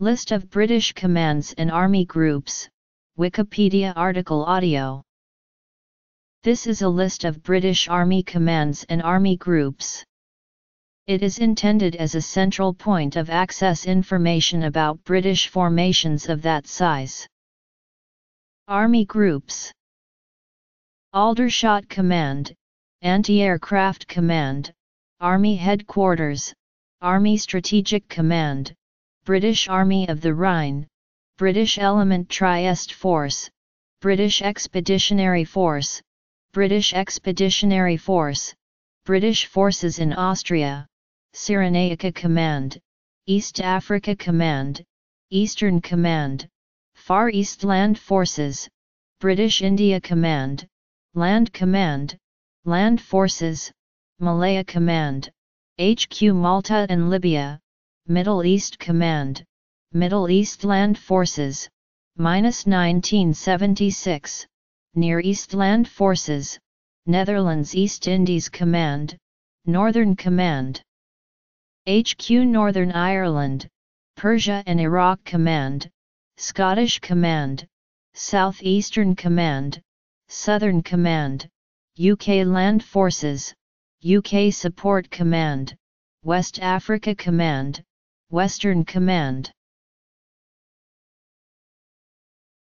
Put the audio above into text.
List of British commands and army groups, Wikipedia article audio. This is a list of British Army commands and army groups. It is intended as a central point of access information about British formations of that size. Army Groups Aldershot Command, Anti-Aircraft Command, Army Headquarters, Army Strategic Command, British Army of the Rhine, British Element Trieste Force, British Expeditionary Force, British Expeditionary Force, British Forces in Austria, Cyrenaica Command, East Africa Command, Eastern Command, Far East Land Forces, British India Command, Land Command, Land Forces, Malaya Command, HQ Malta and Libya, Middle East Command, Middle East Land Forces, minus 1976, Near East Land Forces, Netherlands East Indies Command, Northern Command. HQ Northern Ireland, Persia and Iraq Command, Scottish Command, South Eastern Command, Southern Command, UK Land Forces, UK Support Command, West Africa Command, Western Command.